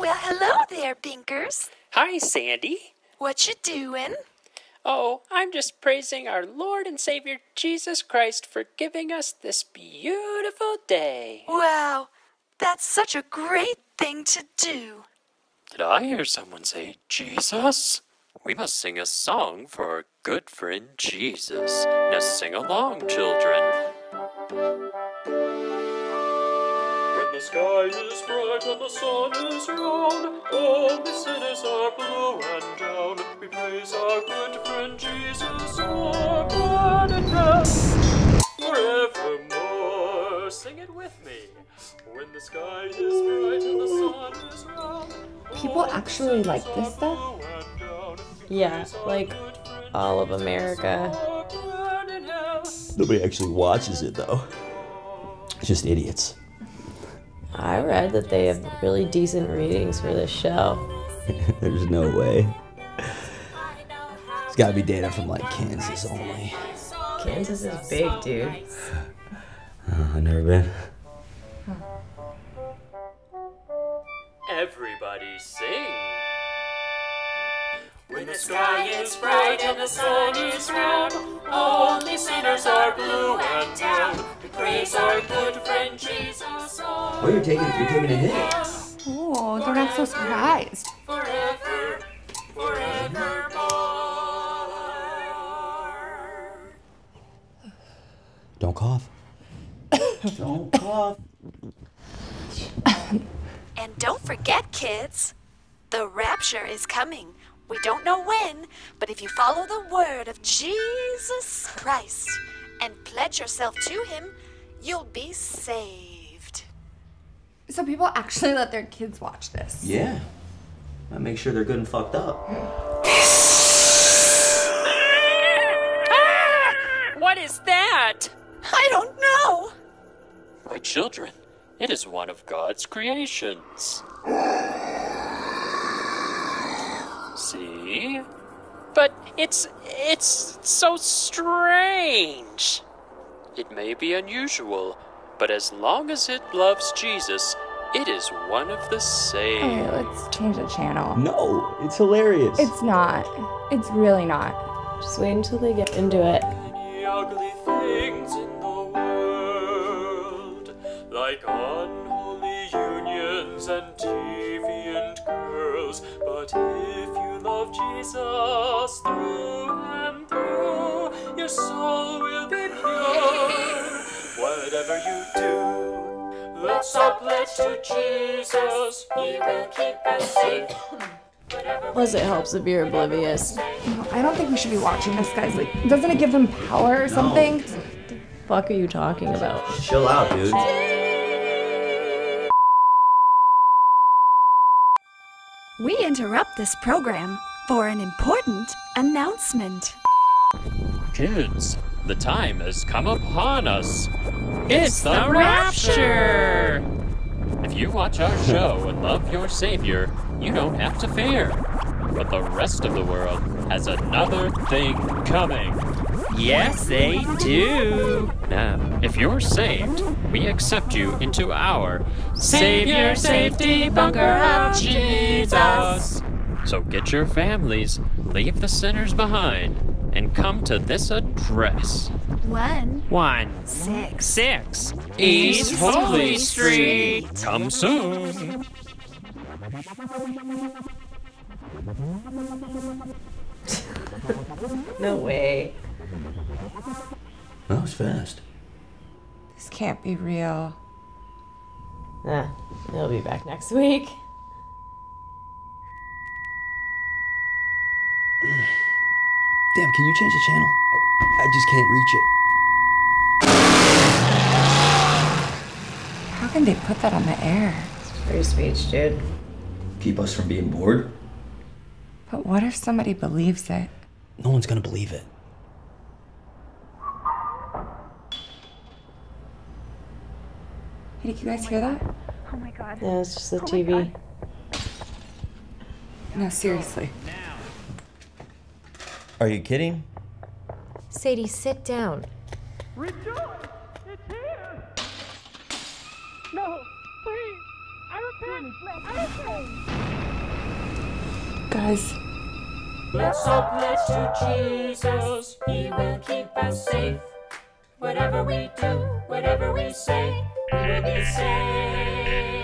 Well, hello there, Binkers. Hi, Sandy. What you doing? Oh, I'm just praising our Lord and Savior Jesus Christ for giving us this beautiful day. Wow, that's such a great thing to do. Did I hear someone say Jesus? We must sing a song for our good friend Jesus. Now sing along, children. Sky is bright and the sun is round, all the sinners are blue and down. We praise our good friend Jesus, our God in heaven, forevermore. Sing it with me. When the sky is bright and the sun is round, People actually like this stuff? blue and down. Yeah, like all of America. Our God in heaven. Nobody actually watches it though. It's just idiots. I read that they have really decent ratings for this show. There's no way. It's gotta be data from like Kansas only. Kansas is big, dude. Uh, I've never been. Everybody sing. When the sky is bright and the sun is round, only sinners are blue and down. We praise our good friend Jesus Oh, you're taking you're taking a hit. Oh, don't act so surprised. forever, forevermore. Don't cough. Don't cough. And don't forget, kids, the rapture is coming. We don't know when, but if you follow the word of Jesus Christ and pledge yourself to him, you'll be saved. So people actually let their kids watch this. Yeah. I make sure they're good and fucked up. What is that? I don't know. My children, it is one of God's creations. See? But it's it's so strange. It may be unusual, but as long as it loves Jesus, it is one of the same. Okay, let's change the channel. No, it's hilarious. It's not. It's really not. Just wait until they get into it. Many ugly things in the world, like unholy unions and deviant girls. But if you love Jesus through and through, your soul will be pure. Whatever you do, let's all pledge to Jesus. He will keep us safe. Plus, it helps if you're oblivious. I don't think we should be watching this, guys. Like, doesn't it give them power or something? The Fuck, are you talking about? Chill out, dude. We interrupt this program for an important announcement. Kids, the time has come upon us. It's the rapture! If you watch our show and love your Savior, you don't have to fear. But the rest of the world has another thing coming. Yes, they do. Now, if you're saved, we accept you into our Savior Safety Bunker of Jesus. So get your families, leave the sinners behind, and come to this address. One, One, six. six, East Holy Street. Come soon. No way. That was fast. This can't be real. Ah, they'll be back next week. Damn, can you change the channel? I, I just can't reach it. How can they put that on the air? It's Free speech, dude. Keep us from being bored? But what if somebody believes it? No one's gonna believe it. Hey, did you guys hear that? Oh my god. Yeah, it's just the oh TV. No, seriously. Are you kidding? Sadie, sit down. Rejoice! It's here! No, please! I repent! Guys, Let's all pledge to Jesus. He will keep us safe. Whatever we do, whatever we say, we will be safe.